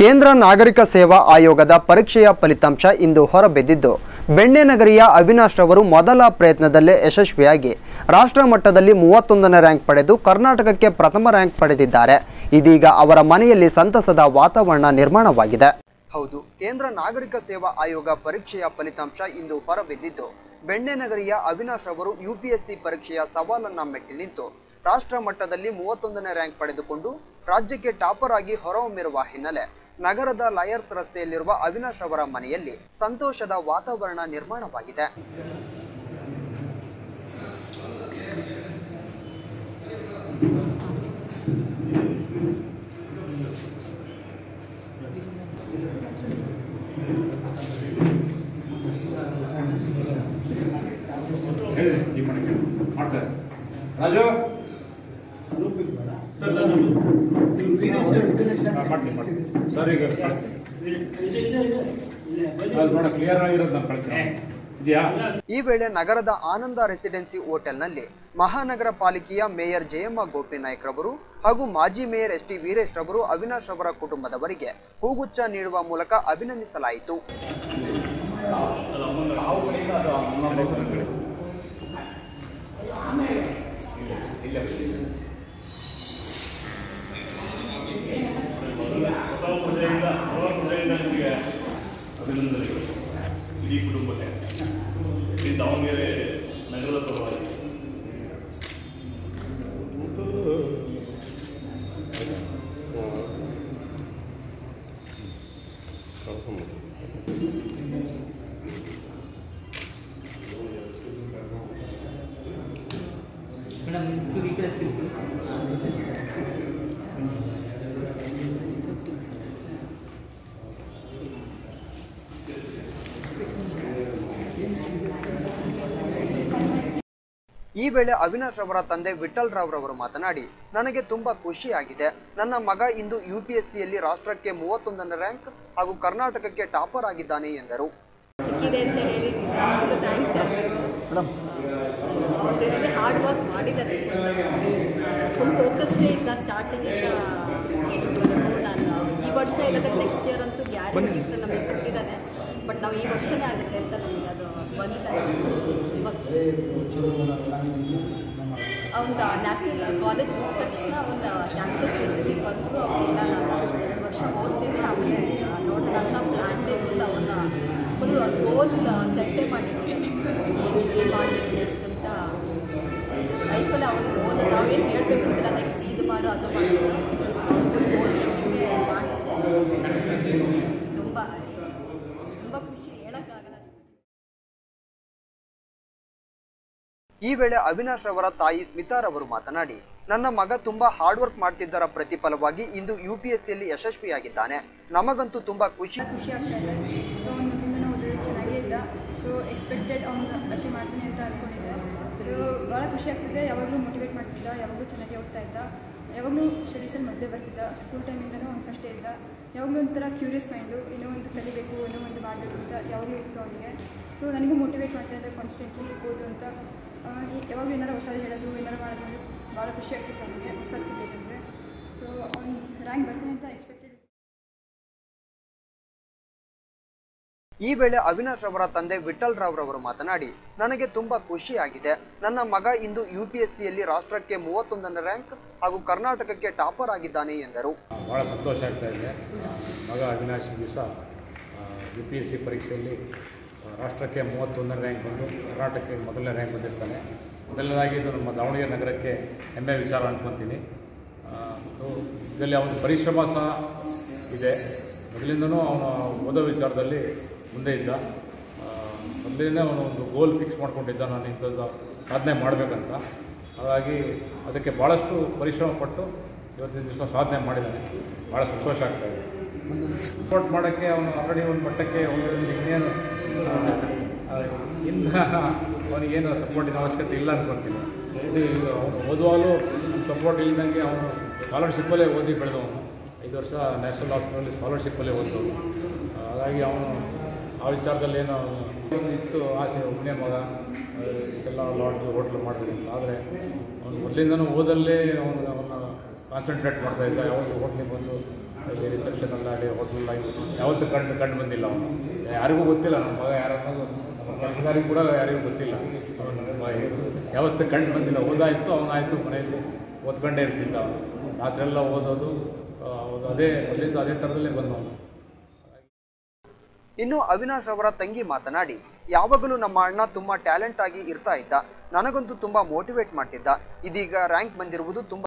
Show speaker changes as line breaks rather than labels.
ಕೇಂದ್ರ ನಾಗರಿಕ ಸೇವಾ ಆಯೋಗದ ಪರೀಕ್ಷೆಯ ಫಲಿತಾಂಶ ಇಂದು ಹೊರಬಿದ್ದಿದ್ದು ಬೆಣ್ಣೆನಗರಿಯ ಅವಿನಾಶ್ ರವರು ಮೊದಲ ಪ್ರಯತ್ನದಲ್ಲೇ ಯಶಸ್ವಿಯಾಗಿ ರಾಷ್ಟ್ರ ಮಟ್ಟದಲ್ಲಿ ಮೂವತ್ತೊಂದನೇ ರ್ಯಾಂಕ್ ಪಡೆದು ಕರ್ನಾಟಕಕ್ಕೆ ಪ್ರಥಮ ರ್ಯಾಂಕ್ ಪಡೆದಿದ್ದಾರೆ. ಇದೀಗ ಅವರ ಮನೆಯಲ್ಲಿ ಸಂತಸದ ವಾತಾವರಣ ನಿರ್ಮಾಣವಾಗಿದೆ. ಹೌದು, ಕೇಂದ್ರ ನಾಗರಿಕ ಸೇವಾ ಆಯೋಗ ಪರೀಕ್ಷೆಯ ಫಲಿತಾಂಶ ಇಂದು ಹೊರಬಿದ್ದಿದ್ದು ಬೆಣ್ಣೆನಗರಿಯ ಅವಿನಾಶ್ ಅವರು ಯುಪಿಎಸ್ಸಿ ಪರೀಕ್ಷೆಯ ಸವಾಲನ್ನ ಮೆಟ್ಟಿ ನಿಂತು ರಾಷ್ಟ್ರ ಮಟ್ಟದಲ್ಲಿ ಮೂವತ್ತೊಂದನೇ ರ್ಯಾಂಕ್ ಪಡೆದುಕೊಂಡು ರಾಜ್ಯಕ್ಕೆ ಟಾಪರ್ ಆಗಿ ಹೊರಹೊಮ್ಮಿರುವ ಹಿನ್ನೆಲೆ ನಗರದ ಲಯರ್ಸ್ ರಸ್ತೆಯಲ್ಲಿರುವ ಅವಿನಾಶ್ ಅವರ ಮನೆಯಲ್ಲಿ ಸಂತೋಷದ ವಾತಾವರಣ ನಿರ್ಮಾಣವಾಗಿದೆ.
ರಾಜು?
ಈ ವೇಳೆ ನಗರದ ಆನಂದ ರೆಸಿಡೆನ್ಸಿ ಹೋಟೆಲ್ನಲ್ಲಿ ಮಹಾನಗರ ಪಾಲಿಕೆಯ ಮೇಯರ್ ಜಯಮ್ಮ ಗೋಪಿನಾಯ್ಕ್ ರವರು ಹಾಗೂ ಮಾಜಿ ಮೇಯರ್ ಎಸ್ ಟಿ ವೀರೇಶ್ ರವರು ಅವಿನಾಶ್ ಅವರ ಕುಟುಂಬದವರಿಗೆ ಹೂಗುಚ್ಛ ನೀಡುವ ಮೂಲಕ ಅಭಿನಂದಿಸಲಾಯಿತು.
ಇಡೀ ಕುಟುಂಬಕ್ಕೆ ಇಡೀ ದಾವಣಗೆರೆ ನಗರದ ಪರವಾಗಿ
ಮೇಡಮ್ ಈ ಕಡೆ ಸಿಗ್ತು
ಈ ವೇಳೆ ಅವಿನಾಶ್ ಅವರ ತಂದೆ ವಿಠಲ್ ರಾವ್ ರವರು ಮಾತನಾಡಿ ನನಗೆ ತುಂಬಾ ಖುಷಿಯಾಗಿದೆ. ನನ್ನ ಮಗ ಇಂದು ಯುಪಿಎಸ್ಸಿಯಲ್ಲಿ ರಾಷ್ಟ್ರಕ್ಕೆ ಮೂವತ್ತೊಂದನೇ ರ್ಯಾಂಕ್ ಹಾಗೂ ಕರ್ನಾಟಕಕ್ಕೆ ಟಾಪರ್ ಆಗಿದ್ದಾನೆ ಎಂದರು.
ಹಾರ್ಡ್ ವರ್ಕ್ ಮಾಡಿದ್ದಾರೆ. ಫುಲ್ ಫೋಕಸ್ಡೇ ಇಂದ ಸ್ಟಾರ್ಟಿಂಗಿಂದ ನಾನು ಈ ವರ್ಷ ಇಲ್ಲದ ನೆಕ್ಸ್ಟ್ ಇಯರ್ ಅಂತೂ ಗ್ಯಾರಂಟಿ ಅಂತ ನಮಗೆ ಕೊಟ್ಟಿದ್ದಾನೆ ಬಟ್ ನಾವು ಈ ವರ್ಷನೇ ಆಗುತ್ತೆ ಅಂತ ನಮಗೆ ಅದು ಖುಷಿ, ತುಂಬ ಖುಷಿ. ಅವನ ನ್ಯಾಷನಲ್ ಕಾಲೇಜ್ ಹೋದ ತಕ್ಷಣ ಅವನ ಕ್ಯಾಂಪಸ್ ಇರ್ತೀವಿ ಬಂದರು ಅವನ್ನೆಲ್ಲ ನಾನು ಒಂದು ವರ್ಷ ಓದ್ತೀನಿ ಆಮೇಲೆ ನೋಡೋಣ ಅಂತ ಪ್ಲ್ಯಾನ್ ಫುಲ್ ಅವನ್ನ ಫುಲ್ ಗೋಲ್ ಸೆಟ್ಟೇ ಮಾಡಿದ್ದೀನಿ ಏನು ಏನು ಮಾಡಬೇಕು ನೆಕ್ಸ್ಟ್ ಅಂತ. ಲೈಫಲ್ಲಿ ಅವ್ನು ಗೋಲ್ ನಾವೇನು ಹೇಳಬೇಕಂತಿಲ್ಲ ನೆಕ್ಸ್ಟ್ ಇದು ಮಾಡು, ಅದು ಮಾಡು ಅವ್ನು ಫುಲ್ ಗೋಲ್ ಸೆಟ್ಟಿಂಗ್ಗೆ ಮಾಡಿಬಿಟ್ಟಿದ್ದೀನಿ ತುಂಬ ತುಂಬ ಖುಷಿ ಹೇಳೋಕ್ಕಾಗಲ್ಲ
ಈ ವೇಳೆ ಅವಿನಾಶ್ ಅವರ ತಾಯಿ ಸ್ಮಿತಾ ರವರು ಮಾತನಾಡಿ ನನ್ನ ಮಗ ತುಂಬಾ ಹಾರ್ಡ್ ವರ್ಕ್ ಮಾಡ್ತಿದ್ದರ ಪ್ರತಿಫಲವಾಗಿ ಇಂದು ಯುಪಿಎಸ್ಸಿಯಲ್ಲಿ ಯಶಸ್ವಿಯಾಗಿದ್ದಾನೆ. ನಮಗಂತೂ ತುಂಬಾ ಖುಷಿ.
ಖುಷಿ ಆಗ್ತಾ ಇದೆ. ಸೊ ಅವ್ನು ಮೊದಲಿಂದ ಓದೋದು ಚೆನ್ನಾಗೇ ಇದ್ದ ಸೊ ಎಕ್ಸ್ಪೆಕ್ಟೆಡ್ ಅವನು ಅಚೀವ್ ಮಾಡ್ತೀನಿ ಅಂತ ಅಂದ್ಕೊಂಡಿದ್ದೆ ಸೊ ಭಾಳ ಖುಷಿ ಆಗ್ತಿದೆ. ಯಾವಾಗಲೂ ಮೋಟಿವೇಟ್ ಮಾಡ್ತಿದ್ದ ಯಾವಾಗಲೂ ಚೆನ್ನಾಗಿ ಓದ್ತಾ ಇದ್ದ. ಯಾವಾಗಲೂ ಸ್ಟಡೀಸಲ್ಲಿ ಮೊದಲೇ ಬರ್ತಿದ್ದ ಸ್ಕೂಲ್ ಟೈಮಿಂದನೂ ಅವ್ನು ಫಸ್ಟೇ ಇದ್ದ ಯಾವಾಗಲೂ ಒಂಥರ ಕ್ಯೂರಿಯಸ್ ಮೈಂಡು ಏನೋ ಒಂದು ಕಲಿಬೇಕು, ಏನೋ ಒಂದು ಮಾಡಬೇಕು ಅಂತ ಯಾವಾಗಲೂ ಇತ್ತು ಅವನಿಗೆ. ಸೊ ನನಗೂ ಮೋಟಿವೇಟ್ ಮಾಡ್ತಾ ಇದ್ದೆ ಕಾನ್ಸ್ಟೆಂಟ್ಲಿ ಓದು ಅಂತ. ಯಾವಾಗಲೂ ಏನಾರು ಹೊಸದು ಹೇಳೋದು, ಏನಾರು ಮಾಡೋದು ಅಂದರೆ ಭಾಳ ಖುಷಿ ಆಗ್ತಿತ್ತು ಅವನಿಗೆ ಹೊಸದು ಕಲಿಯೋದಂದರೆ ಸೊ ಅವ್ನು ರ್ಯಾಂಕ್ ಬರ್ತೀನಿ ಅಂತ ಎಕ್ಸ್ಪೆಕ್ಟೆಡ್
ಈ ವೇಳೆ ಅವಿನಾಶ್ ಅವರ ತಂದೆ ವಿಠಲ್ ರಾವ್ ರವರು ಮಾತನಾಡಿ, ನನಗೆ ತುಂಬಾ ಖುಷಿಯಾಗಿದೆ. ನನ್ನ ಮಗ ಇಂದು ಯುಪಿಎಸ್ಸಿಯಲ್ಲಿ ರಾಷ್ಟ್ರಕ್ಕೆ ಮೂವತ್ತೊಂದನೇ ರ್ಯಾಂಕ್ ಹಾಗೂ ಕರ್ನಾಟಕಕ್ಕೆ ಟಾಪರ್ ಆಗಿದ್ದಾನೆ ಎಂದರು.
ಬಹಳ ಸಂತೋಷ ಆಗ್ತಾ ಇದೆ. ಮಗ ಅವಿನಾಶ್ ದಿವಸ ಯು ಪಿ ಎಸ್ ಸಿ ಪರೀಕ್ಷೆಯಲ್ಲಿ ರಾಷ್ಟ್ರಕ್ಕೆ ಮೂವತ್ತೊಂದನೇ ರ್ಯಾಂಕ್ ಬಂದು ಕರ್ನಾಟಕಕ್ಕೆ ಮೊದಲನೇ ರ್ಯಾಂಕ್ ಬಂದಿರ್ತಾನೆ. ಮೊದಲನೇದಾಗಿ ಇದು ನಮ್ಮ ದಾವಣಗೆರೆ ನಗರಕ್ಕೆ ಹೆಮ್ಮೆ ವಿಚಾರ ಅಂದ್ಕೊತೀನಿ ಮತ್ತು ಇದರಲ್ಲಿ ಅವನ ಪರಿಶ್ರಮ ಸಹ ಇದೆ. ಮೊದಲಿಂದನೂ ಅವನು ಓದೋ ವಿಚಾರದಲ್ಲಿ ಮುಂದೆ ಇದ್ದ. ಮೊದಲಿಂದ ಅವನು ಒಂದು ಗೋಲ್ ಫಿಕ್ಸ್ ಮಾಡ್ಕೊಂಡಿದ್ದ ನಾನು ಇಂಥದ್ದು ಸಾಧನೆ ಮಾಡಬೇಕಂತ. ಹಾಗಾಗಿ ಅದಕ್ಕೆ ಭಾಳಷ್ಟು ಪರಿಶ್ರಮ ಪಟ್ಟು ಇವತ್ತಿನ ದಿವಸ ಸಾಧನೆ ಮಾಡಿದ್ದಾನೆ. ಭಾಳ ಸಂತೋಷ ಆಗ್ತಾ ಇದೆ. ಸಪೋರ್ಟ್ ಮಾಡೋಕ್ಕೆ ಅವನು ಆಲ್ರೆಡಿ ಒಂದು ಮಟ್ಟಕ್ಕೆ ಹೋಗೋದ್ರಿಂದ ಇನ್ನೇನು ಇನ್ನು ಅವನಿಗೇನು ಸಪೋರ್ಟಿನ ಅವಶ್ಯಕತೆ ಇಲ್ಲ ಅನ್ಕೊತೀನಿ ಇದು ಅವನು ಓದುವಾಗಲೂ ಸಪೋರ್ಟ್ ಇಲ್ಲದಂಗೆ ಅವನು ಸ್ಕಾಲರ್ಶಿಪ್ಪಲ್ಲೇ ಓದಿ ಬೆಳೆದವನು. ಐದು ವರ್ಷ ನ್ಯಾಷನಲ್ ಹಾಸ್ಪಿಟಲಲ್ಲಿ ಸ್ಕಾಲರ್ಶಿಪ್ಪಲ್ಲೇ ಓದಿದವನು. ಹಾಗಾಗಿ ಅವನು ಆ ವಿಚಾರದಲ್ಲಿ ಏನೋ ಇತ್ತು ಆಸೆ ಒಬ್ಬನೇ ಮಗ ಇಷ್ಟೆಲ್ಲ ಲಾಡ್ಜ್ ಹೋಟ್ಲು ಮಾಡಬೇಕು ಅಂತ ಆದರೆ ಅವನು ಮೊದಲಿಂದನೂ ಓದಲ್ಲೇ ಅವನು ಅವನ್ನ ಕಾನ್ಸಂಟ್ರೇಟ್ ಮಾಡ್ತಾ ಇದ್ದ. ಯಾವತ್ತು ಹೋಟ್ಲಿಗೆ ಬಂದು ಇಲ್ಲಿ ರಿಸೆಪ್ಷನಲ್ಲಾಗಲಿ ಹೋಟ್ಲಲ್ಲಾಗಿ ಯಾವತ್ತೂ ಕಂಡು ಕಂಡು ಬಂದಿಲ್ಲ ಅವನು. ಯಾರಿಗೂ ಗೊತ್ತಿಲ್ಲ, ನಮ್ಮ ಮಗ ಯಾರು ಅನ್ನೋದು, ನಮ್ಮ ಕೆಲಸಗಾರಿಗೂ ಕೂಡ ಯಾರಿಗೂ ಗೊತ್ತಿಲ್ಲ. ಅವನು ಯಾವತ್ತು ಕಂಡು ಬಂದಿಲ್ಲ. ಓದಾಯಿತು, ಅವನಾಯಿತು, ಮನೆಯಲ್ಲಿ ಓದ್ಕೊಂಡೇ ಇರ್ತಿದ್ದ ಅವನು. ರಾತ್ರೆಲ್ಲ ಓದೋದು ಅದೇ ಅಲ್ಲಿಂದ ಅದೇ ಥರದಲ್ಲೇ ಬಂದವನು.
ಇನ್ನು ಅವಿನಾಶ್ ಅವರ ತಂಗಿ ಮಾತನಾಡಿ, ಯಾವಾಗಲೂ ನಮ್ಮ ಅಣ್ಣ ತುಂಬಾ ಟ್ಯಾಲೆಂಟ್ ಆಗಿ ಇರ್ತಾ ಇದ್ದ. ನನಗಂತೂ ತುಂಬಾ ಮೋಟಿವೇಟ್ ಮಾಡ್ತಿದ್ದ. ಇದೀಗ ರ್ಯಾಂಕ್ ಬಂದಿರುವುದು ತುಂಬಾ